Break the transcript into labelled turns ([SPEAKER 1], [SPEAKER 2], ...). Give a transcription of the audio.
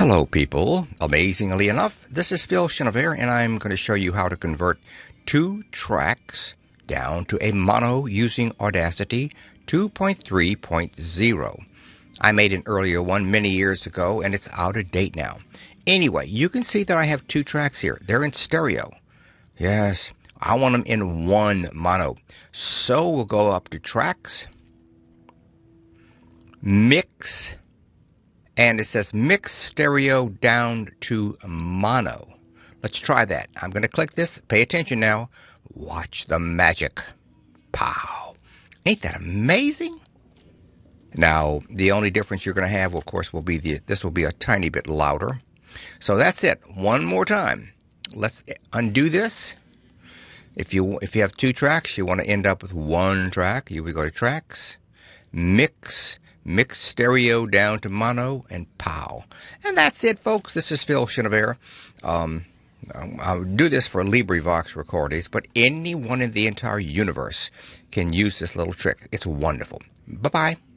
[SPEAKER 1] Hello, people. Amazingly enough, this is Phil Chenevert, and I'm going to show you how to convert two tracks down to a mono using Audacity 2.3.0. I made an earlier one many years ago, and it's out of date now. Anyway, you can see that I have two tracks here. They're in stereo. Yes, I want them in one mono. So we'll go up to Tracks, Mix, and it says mix stereo down to mono. Let's try that. I'm going to click this. Pay attention now. Watch the magic. Pow. Ain't that amazing? Now, the only difference you're going to have, of course, will be the, this will be a tiny bit louder. So that's it. One more time. Let's eh, undo this. If you, if you have two tracks, you want to end up with one track. You would go to tracks, mix, mix stereo down to mono, and pow. And that's it, folks. This is Phil Chenevert. Um, I'll do this for LibriVox recordings, but anyone in the entire universe can use this little trick. It's wonderful. Bye bye.